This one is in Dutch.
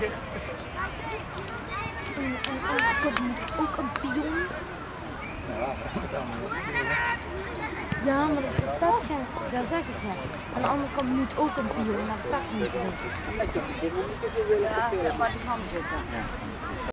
En aan ook een pion. Ja, dat moet allemaal. Ja, maar dat staat geen, dat zeg ik net. Aan de andere kant moet ook een pion, maar dat staat niet. Ja, maar die kan zitten.